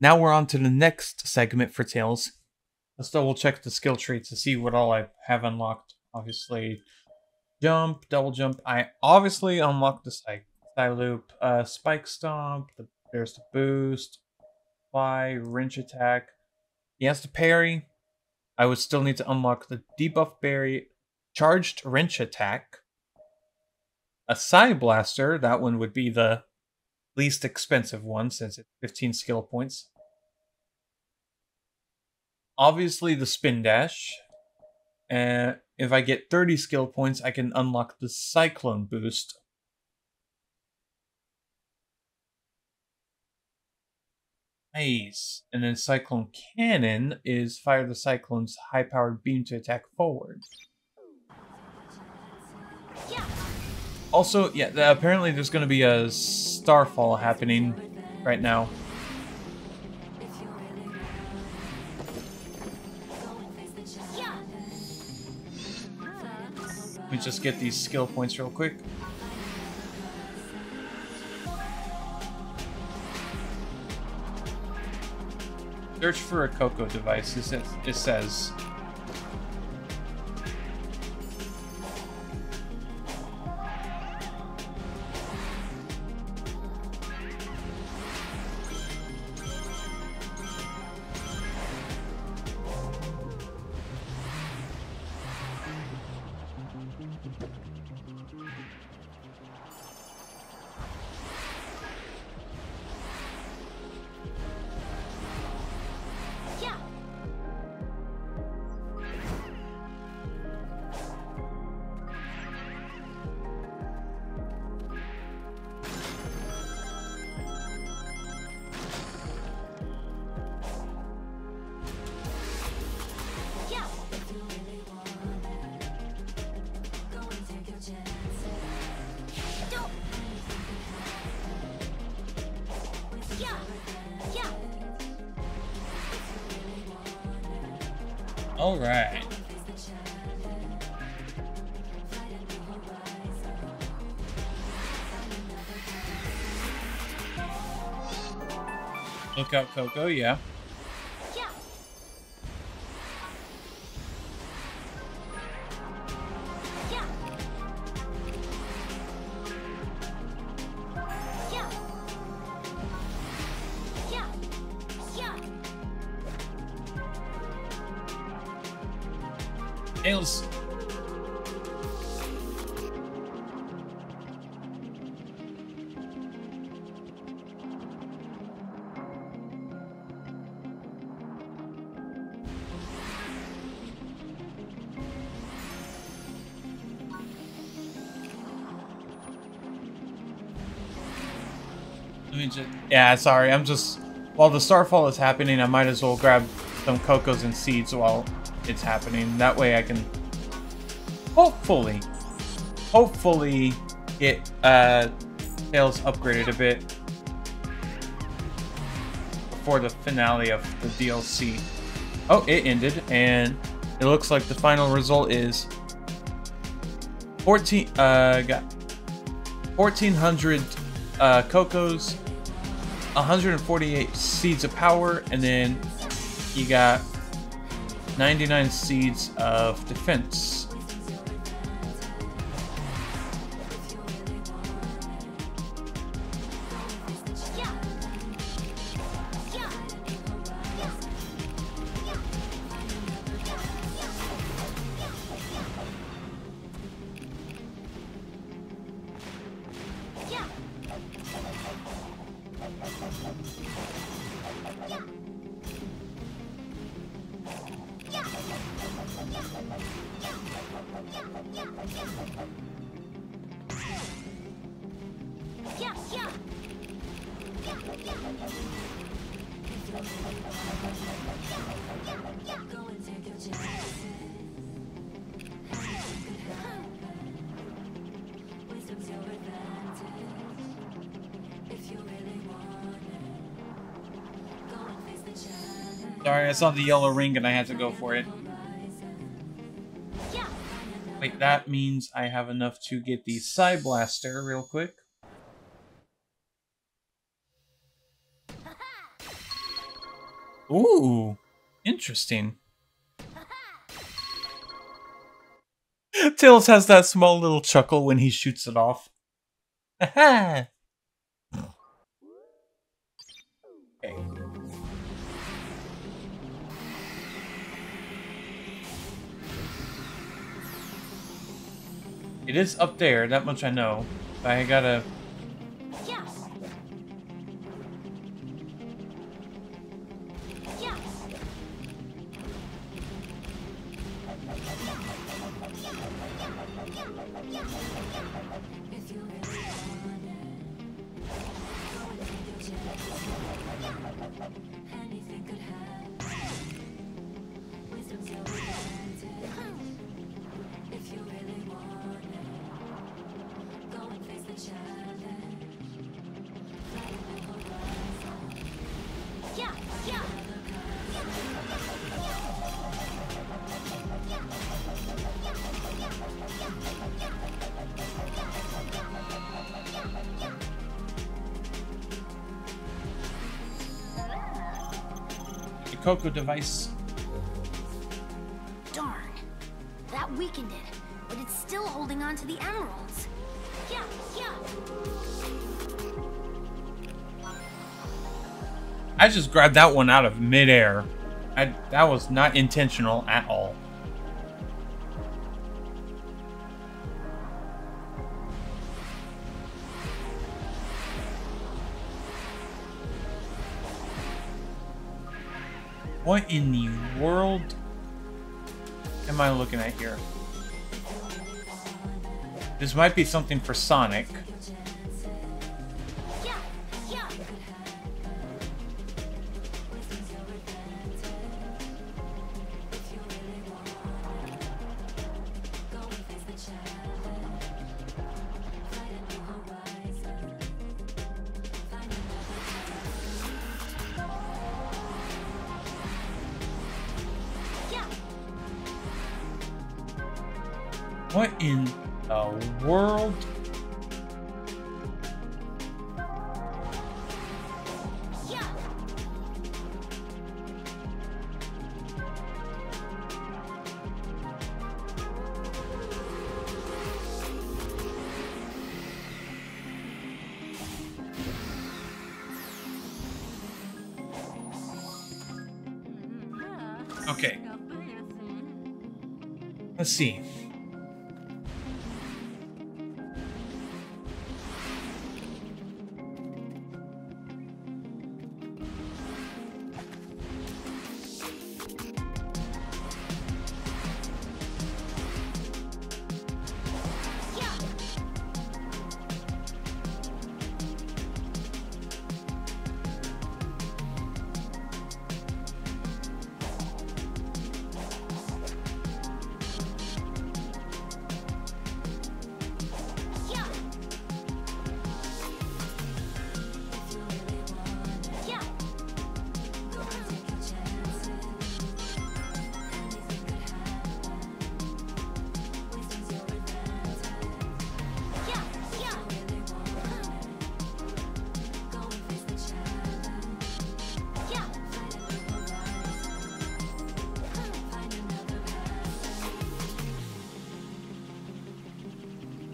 now we're on to the next segment for Tails. Let's double check the skill tree to see what all I have unlocked. Obviously, jump, double jump. I obviously unlocked the side, side loop, uh, spike stomp. The, there's the boost, fly, wrench attack. He has to parry. I would still need to unlock the debuff berry, charged wrench attack, a side blaster. That one would be the least expensive one since it's 15 skill points. Obviously, the spin dash. And if I get 30 skill points, I can unlock the cyclone boost. Nice. And then Cyclone Cannon is fire the Cyclone's high powered beam to attack forward. Also, yeah, apparently there's going to be a starfall happening right now. Let me just get these skill points real quick. Search for a Koco device, it says. All right. Look out, Koco, yeah. Yeah, sorry. I'm just while the starfall is happening, I might as well grab some kocos and seeds while it's happening. That way I can hopefully, hopefully get uh, Tails upgraded a bit before the finale of the DLC. Oh, it ended, and it looks like the final result is 14, uh, got 1,400 uh, Kocos, 148 Seeds of Power, and then you got 99 seeds of defense. Sorry, I saw the yellow ring and I had to go for it. Wait, that means I have enough to get the Psy Blaster real quick. Ooh, interesting. Tails has that small little chuckle when he shoots it off. okay. It is up there, that much I know. But I gotta Koco device. Darn. That weakened it, but it's still holding on to the emeralds. Yeah, yeah. I just grabbed that one out of midair. I, that was not intentional at all. In the world am I looking at here? This might be something for Sonic.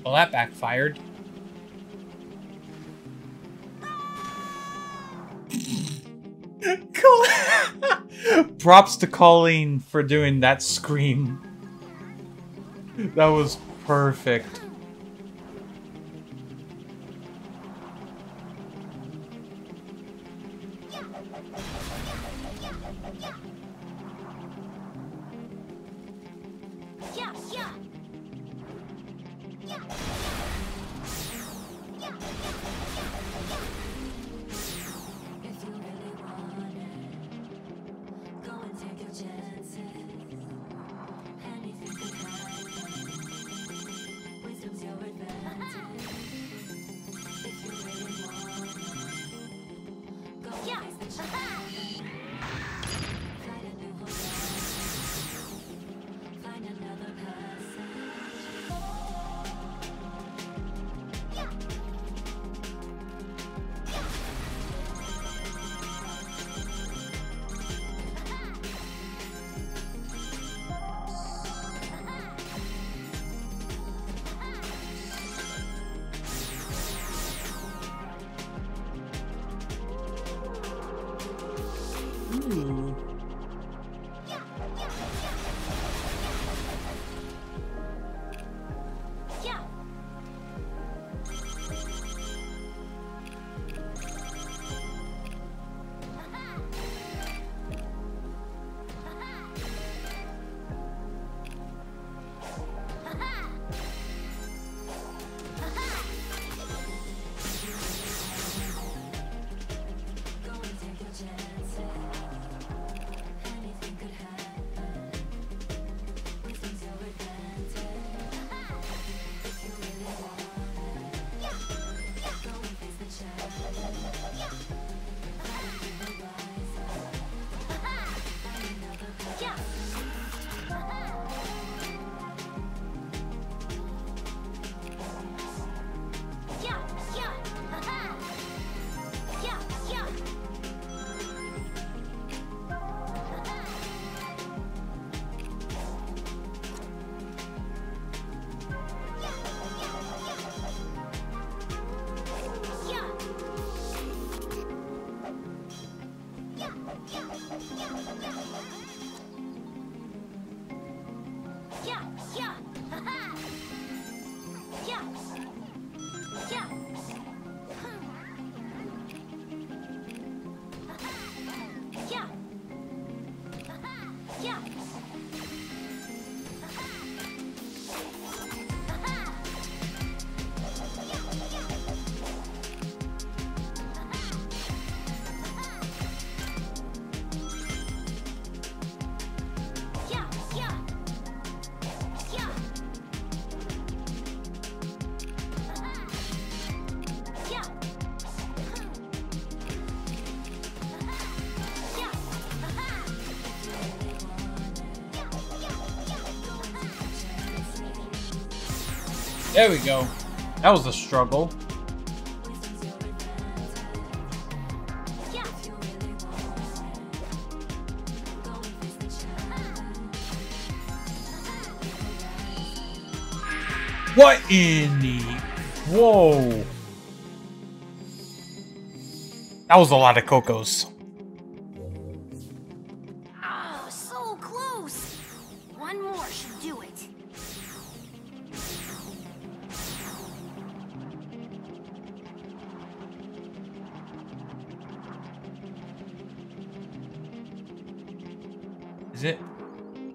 Well, that backfired. Props to Colleen for doing that scream. That was perfect. Yeah. There we go. That was a struggle. What in the... Whoa. That was a lot of Kocos. Oh, so close. One more should do it.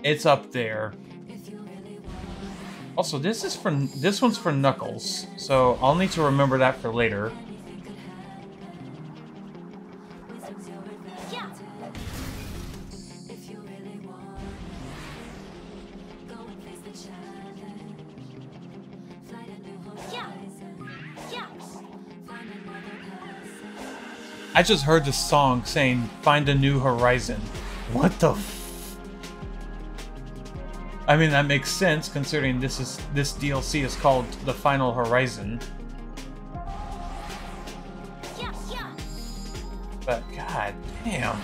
It's up there. Also, this is for this one's for Knuckles, so I'll need to remember that for later. I just heard this song saying "Find a New Horizon." What the? I mean, that makes sense considering this is this DLC is called "The Final Horizon." Yeah. Yeah. But god damn.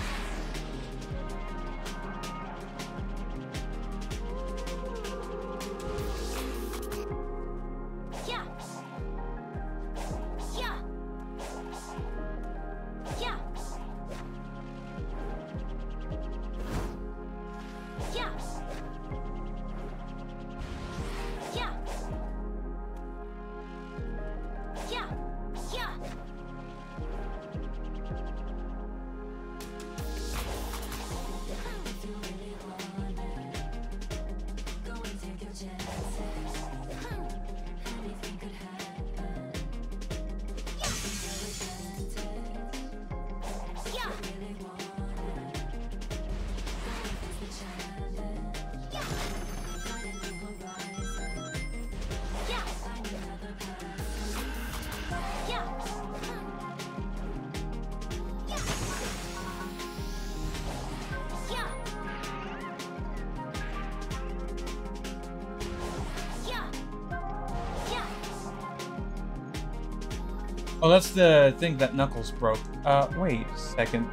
Oh, that's the thing that Knuckles broke. Uh, wait a second.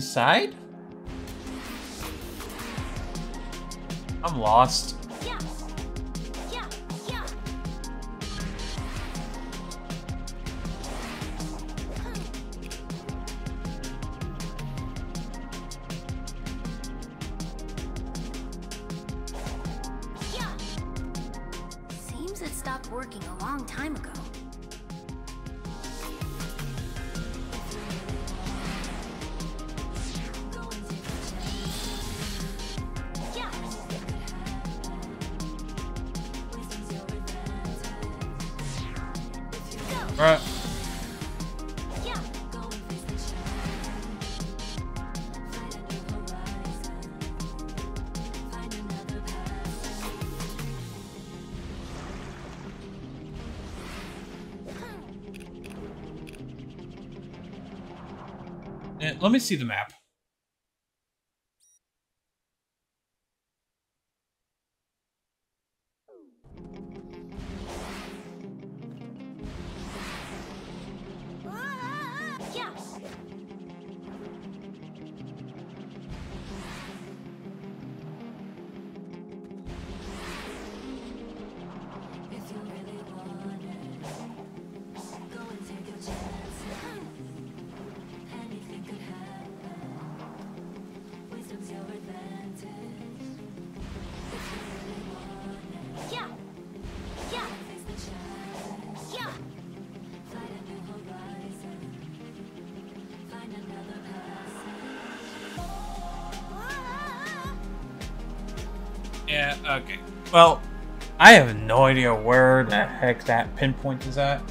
Inside? I'm lost. Seems it stopped working a long time ago. Let me see the map. Okay. Well, I have no idea where the heck that pinpoint is at.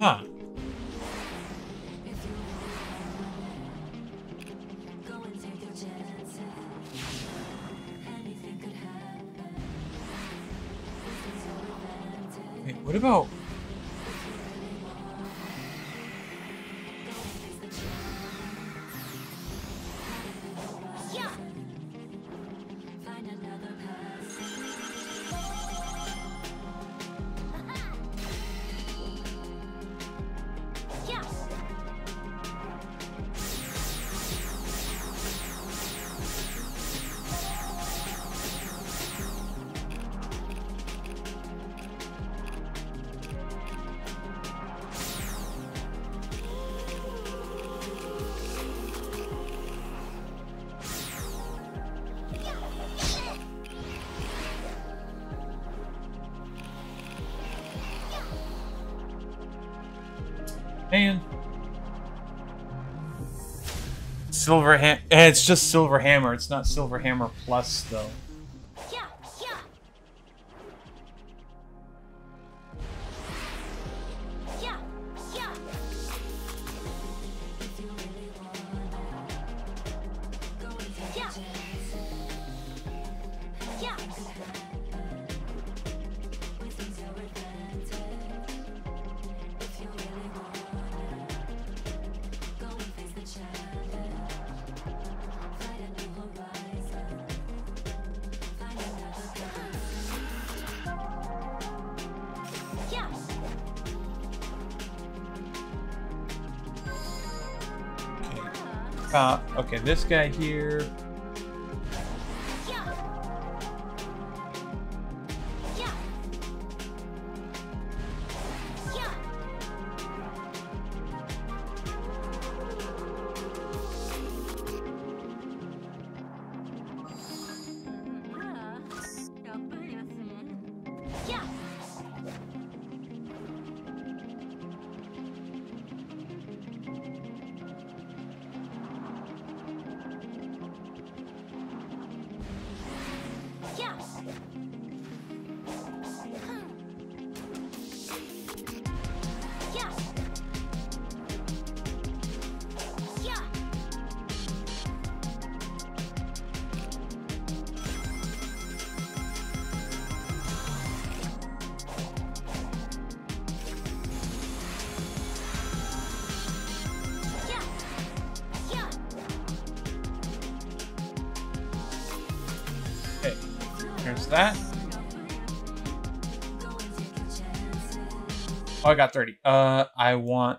Huh. What about... hand. Silver hand. It's just Silver Hammer. It's not Silver Hammer Plus, though. okay, this guy here, Here's that. Oh, I got 30. Uh, I want...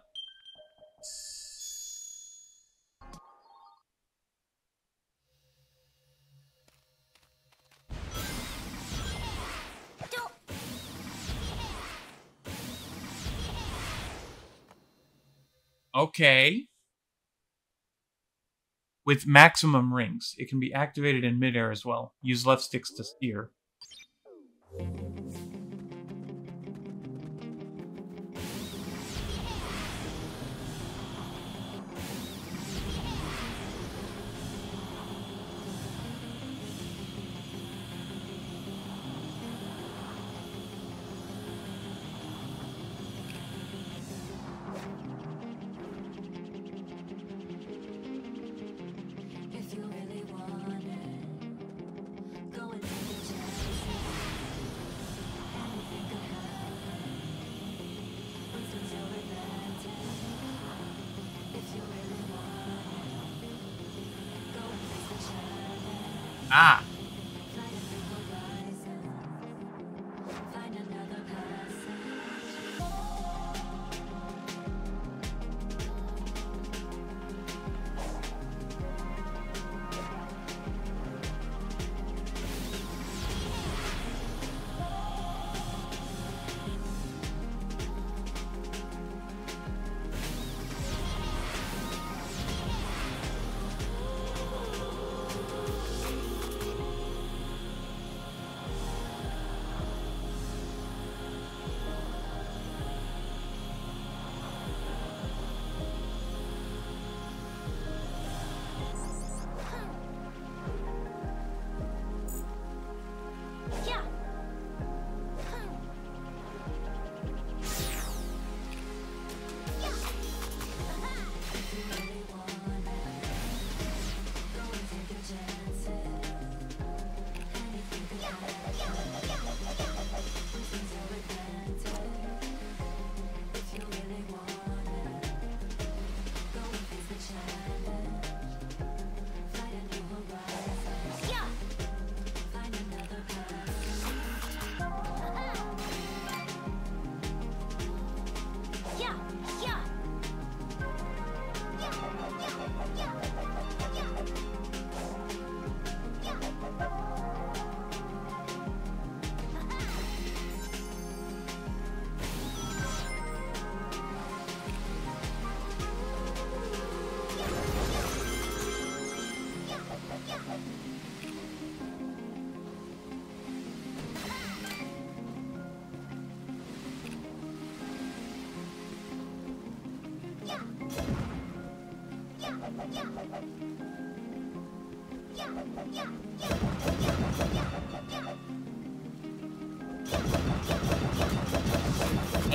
Okay with maximum rings. It can be activated in midair as well. Use left sticks to steer. Ah.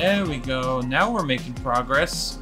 There we go. Now we're making progress.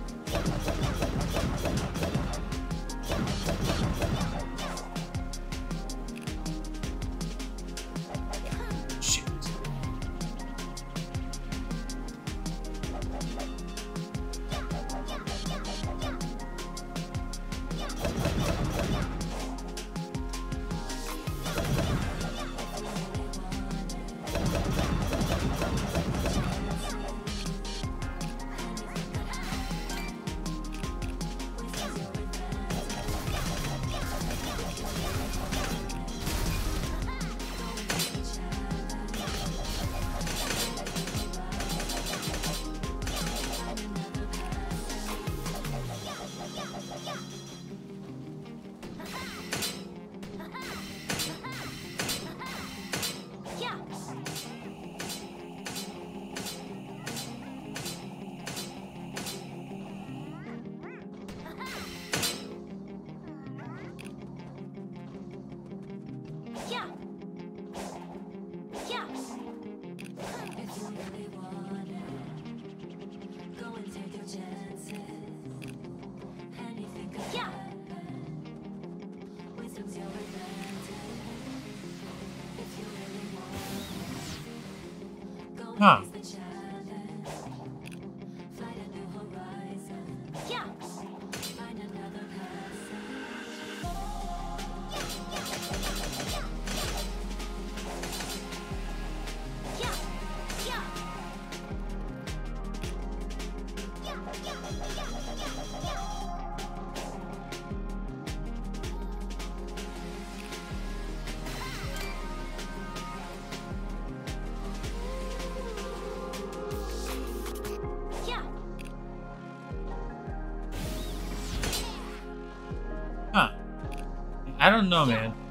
Don't know, man.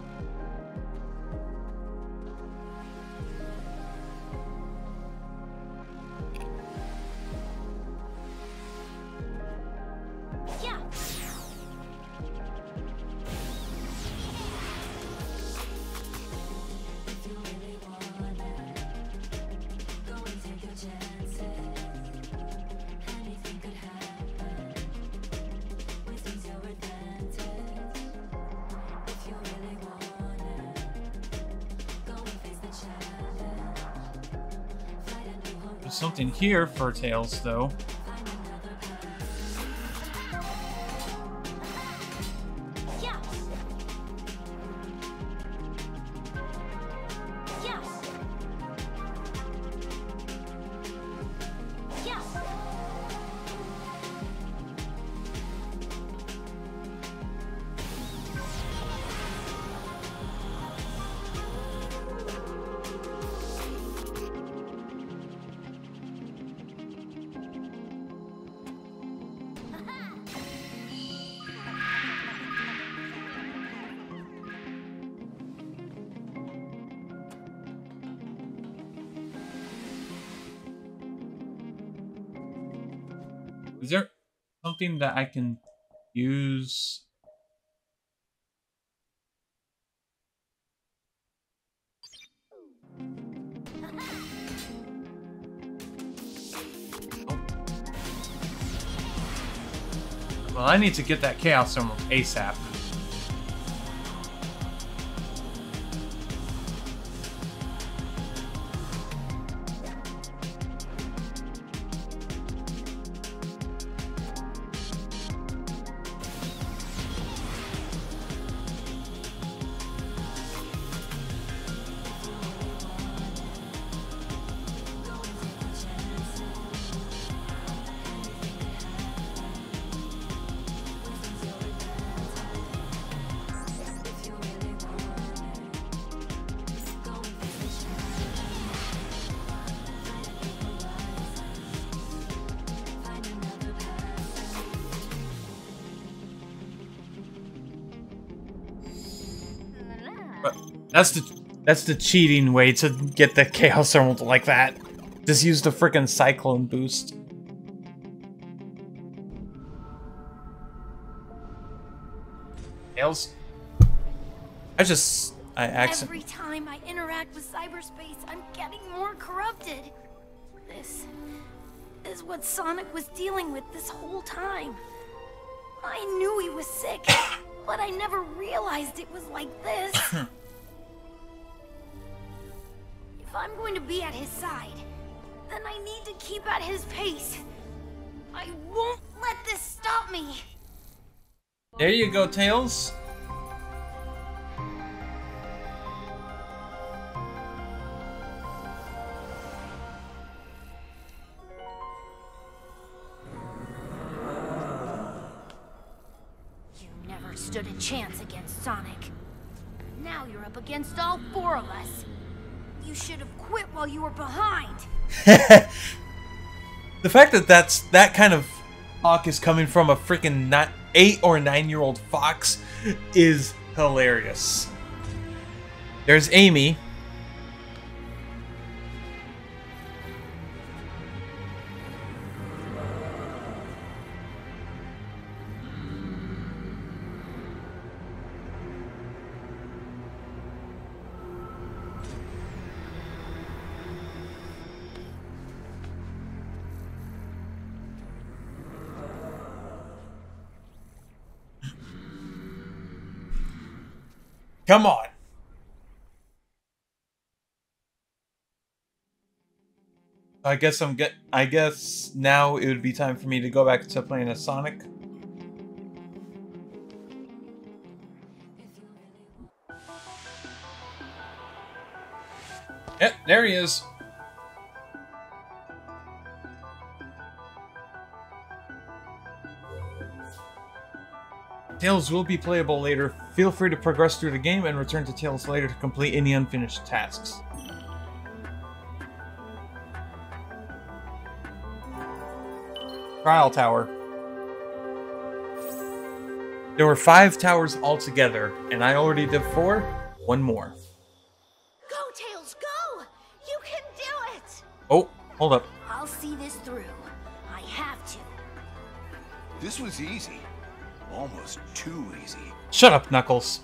Something here for Tails, though. Is there something that I can use? Oh. Well, I need to get that Chaos Emerald ASAP. That's the that's the cheating way to get the Chaos Emerald like that. Just use the freaking Cyclone boost. Tails? I just I accident Every time I interact with cyberspace, I'm getting more corrupted. This is what Sonic was dealing with this whole time. I knew he was sick, but I never realized it was like this. if I'm going to be at his side, then I need to keep at his pace. I won't let this stop me. There you go, Tails. You never stood a chance against Sonic. Now you're up against all four of us. You should have quit while you were behind. The fact that that's that kind of talk is coming from a freaking not eight or nine year old fox is hilarious. There's Amy. Come on. I guess I'm get. I guess now it would be time for me to go back to playing a Sonic. Yep, there he is. Tails will be playable later. Feel free to progress through the game and return to Tails later to complete any unfinished tasks. Trial Tower. There were five towers altogether, and I already did four. One more. Go, Tails, go! You can do it! Oh, hold up. I'll see this through. I have to. This was easy. Almost too easy. Shut up, Knuckles.